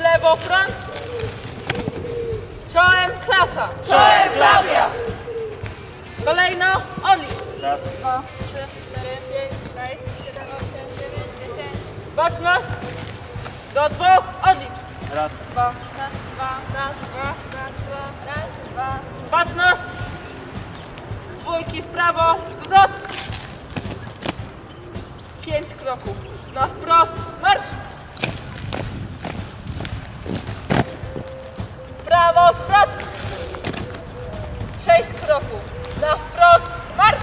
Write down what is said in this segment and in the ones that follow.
lewo front. Czołem klasa. Czołem Klaudia! Kolejno odlicz. Raz, Dwa, trzy, cztery, pięć, sześć, siedem, osiem, dziewięć, dziesięć. Baczność. Do dwóch odlicz. raz, Dwa, raz, dwa, raz, dwa, raz, dwa, raz, dwa. Baczność. Dwójki w prawo. Zwrot. Pięć kroków. Na wprost. Marsz. Prawo. Zwrot. Sześć kroków. Na wprost. Marsz.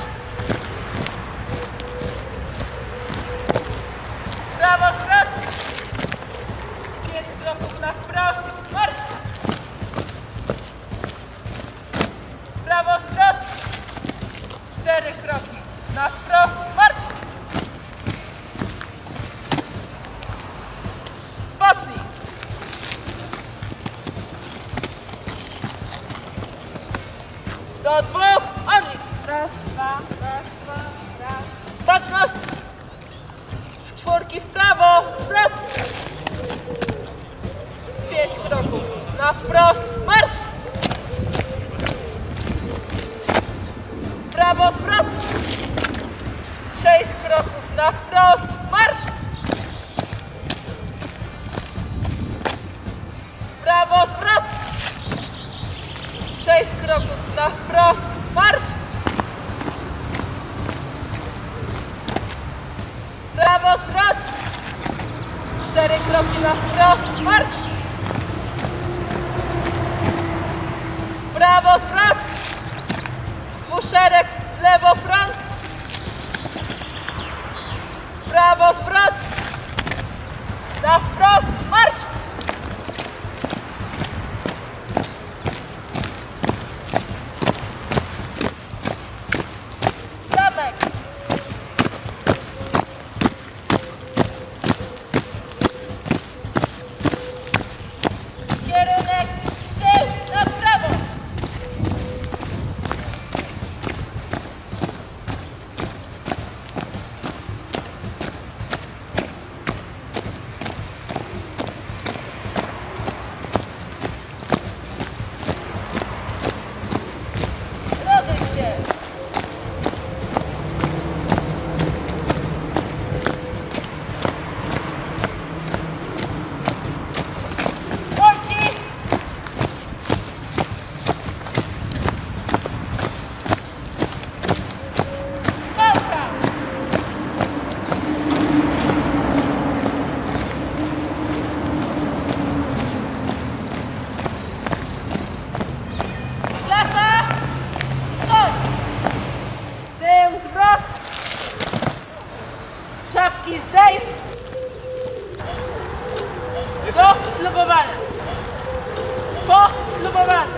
Prawo. Zwrot. Pięć kroków na wprost. Marsz. Prawo zwrot. Cztery kroki. Na wprost. Marsz. Spocznij. Do dwóch. Odlicz. Raz, dwa, raz, dwa, raz. Baczność. Czwórki w prawo. Zwrot. Pięć kroków. Na wprost. Marsz. Prawo kroków. Na wprost. Marsz. Prawo zwrot. Cztery kroki na wprost. Marsz. Prawo zwrot. Dwuszereg w lewo front. Prawo zwrot. Na wprost. Safe. Po, ślubowanie. Po, ślubowanie.